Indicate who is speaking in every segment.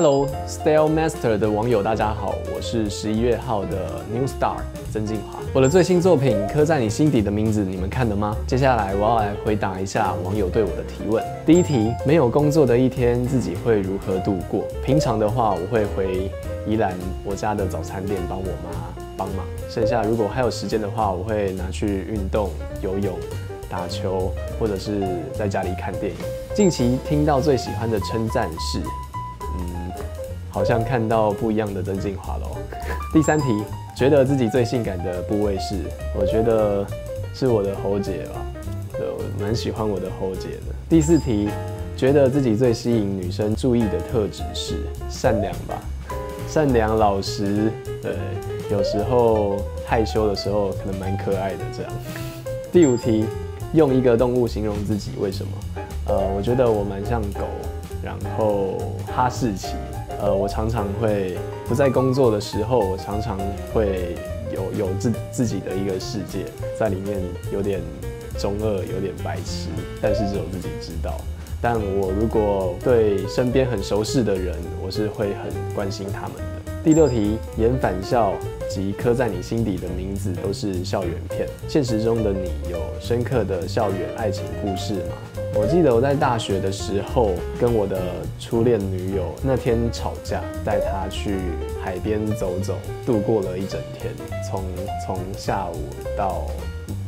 Speaker 1: Hello，Style Master 的网友大家好，我是十一月号的 New Star 曾静华。我的最新作品《刻在你心底的名字》，你们看了吗？接下来我要来回答一下网友对我的提问。第一题，没有工作的一天，自己会如何度过？平常的话，我会回宜兰我家的早餐店帮我妈帮忙。剩下如果还有时间的话，我会拿去运动、游泳。打球，或者是在家里看电影。近期听到最喜欢的称赞是，嗯，好像看到不一样的曾静华喽。第三题，觉得自己最性感的部位是，我觉得是我的喉结吧，对，我蛮喜欢我的喉结的。第四题，觉得自己最吸引女生注意的特质是善良吧，善良老实，对，有时候害羞的时候可能蛮可爱的这样。第五题。用一个动物形容自己，为什么？呃，我觉得我蛮像狗，然后哈士奇。呃，我常常会不在工作的时候，我常常会有有自自己的一个世界，在里面有点中二，有点白痴，但是只有自己知道。但我如果对身边很熟识的人，我是会很关心他们的。第六题，演返校及刻在你心底的名字都是校园片。现实中的你有深刻的校园爱情故事吗？我记得我在大学的时候，跟我的初恋女友那天吵架，带她去海边走走，度过了一整天，从从下午到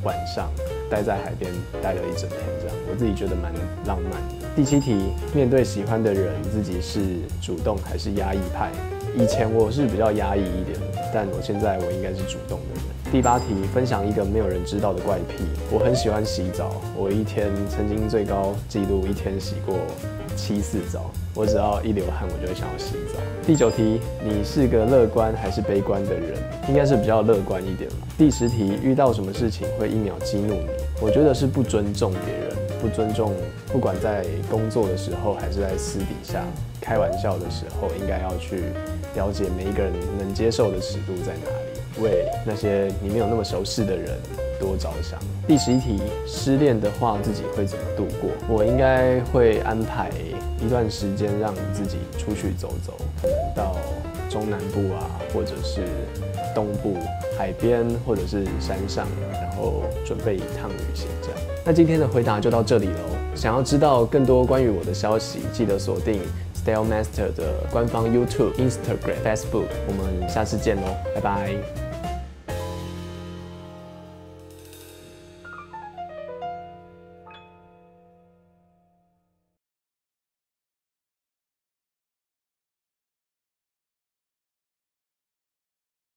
Speaker 1: 晚上，待在海边待了一整天，这样我自己觉得蛮浪漫的。第七题，面对喜欢的人，自己是主动还是压抑派？以前我是比较压抑一点，但我现在我应该是主动的人。第八题，分享一个没有人知道的怪癖，我很喜欢洗澡，我一天曾经最高纪录一天洗过七次澡，我只要一流汗我就会想要洗澡。第九题，你是个乐观还是悲观的人？应该是比较乐观一点第十题，遇到什么事情会一秒激怒你？我觉得是不尊重别人，不尊重，不管在工作的时候还是在私底下开玩笑的时候，应该要去。了解每一个人能接受的尺度在哪里，为那些你没有那么熟悉的人多着想。第十一题，失恋的话自己会怎么度过？我应该会安排一段时间让自己出去走走，可能到中南部啊，或者是东部海边，或者是山上，然后准备一趟旅行这样。那今天的回答就到这里喽。想要知道更多关于我的消息，记得锁定。Style Master 的官方 YouTube、Instagram、Facebook，我们下次见喽，拜拜。